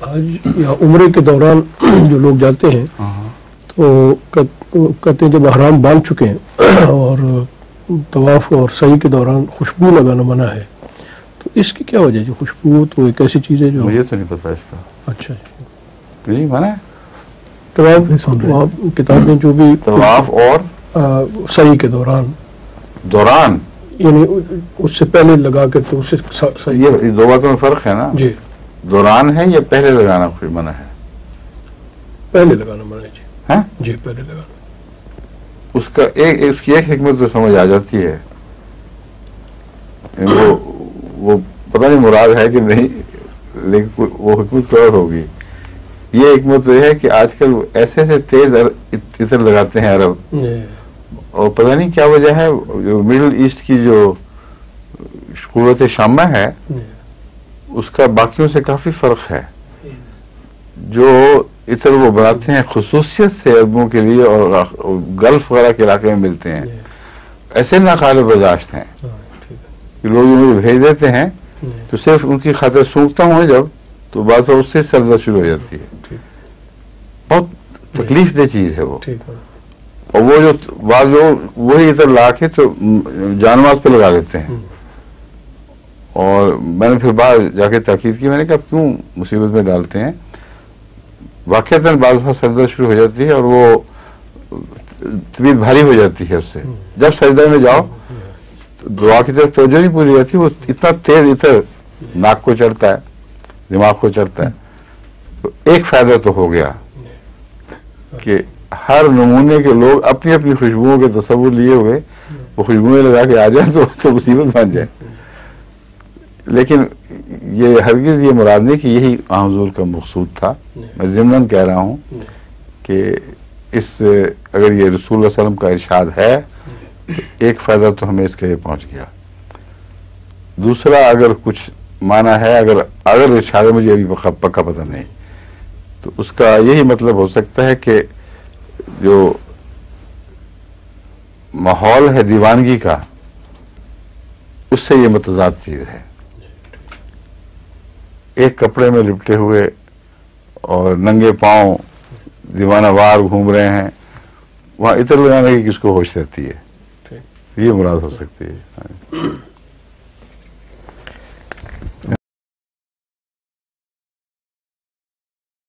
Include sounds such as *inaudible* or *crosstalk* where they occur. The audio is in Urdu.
آج یا عمرے کے دوران *clears throat* جو لوگ جاتے ہیں ہاں تو کہتے ہیں جب احرام باندھ چکے ہیں *clears throat* اور طواف اور صحیح کے دوران خوشبو لگانا منع ہے تو اس کی کیا وجہ ہے؟ جو خوشبو تو ایک ایسی چیز ہے جو مجھے تو نہیں پتا اس کا۔ اچھا نہیں مانا ہے؟ طواف کتاب میں جو بھی طواف اور صحیح کے دوران۔ دوران؟ یعنی اس سے پہلے لگا کے تو اسے س- صحیح یہ دو باتوں میں فرق ہے نا؟ جی۔ دوران ہے یا پہلے لگانا کوئی منع ہے؟ پہلے لگانا منع ہے جی۔ ہیں؟ جی پہلے لگانا۔ اس کا ایک اس کی ایک حکمت تو سمجھ آ جاتی ہے۔ وہ وہ پتہ نہیں مراد ہے کہ نہیں لیکن وہ حکمت اور ہوگی۔ یہ حکمت یہ ہے کہ آج کل ایسے ایسے تیز عطر لگاتے ہیں عرب۔ جی۔ اور پتہ نہیں کیا وجہ ہے؟ جو مڈل ایسٹ کی جو قوت شامہ ہے جی۔ اس کا باقیوں سے کافی فرق ہے۔ جو عطر وہ بناتے ہیں خصوصیت سے عربوں کے لیے اور گلف وغیرہ کے علاقے میں ملتے ہیں۔ ایسے ناقابل برداشت ہیں۔ ہاں، کہ لوگ انہیں بھیج دیتے ہیں۔ تو صرف ان کی خاطر سونگتا ہوں جب تو بات اس سے سردر شروع ہو جاتی ہے۔ بہت تکلیف دہ چیز ہے وہ۔ اور وہ جو بعض لوگ وہی عطر لا کے تو جانواز پہ لگا دیتے ہیں۔ ہوں۔ اور میں نے پھر باہر جا کے تاکید کی میں نے کہا کیوں مصیبت میں ڈالتے ہیں؟ واقعات بعض دفعہ سردر شروع ہو جاتی ہے اور وہ طبیعت بھاری ہو جاتی ہے اس سے۔ جب سجدہ میں جاؤ تو دعا کی طرف توجہ نہیں پوری جاتی وہ اتنا تیز اتر ناک کو چڑھتا ہے دماغ کو چڑھتا ہے۔ تو ایک فائدہ تو ہو گیا کہ ہر نمونے کے لوگ اپنی اپنی خوشبوؤں کے تصور لیے ہوئے وہ خوشبوئیں لگا کے آ جائیں تو, تو مصیبت بن جائے۔ لیکن یہ ہرگز یہ مراد نہیں کہ یہی حضور کا مقصود تھا۔ میں ضمن کہہ رہا ہوں کہ اس اگر یہ رسول اللہ علیہ وسلم کا ارشاد ہے تو ایک فائدہ تو ہمیں اس کا یہ پہنچ گیا۔ دوسرا اگر کچھ مانا ہے اگر اگر ارشاد مجھے ابھی پکا پکا پتہ نہیں۔ تو اس کا یہی مطلب ہو سکتا ہے کہ جو ماحول ہے دیوانگی کا اس سے یہ متضاد چیز ہے۔ ایک کپڑے میں لپٹے ہوئے اور ننگے پاؤں دیوانہ وار گھوم رہے ہیں وہاں عطر لگانے کی کس کو ہوش رہتی ہے؟ یہ مراد ہو سکتی ہے۔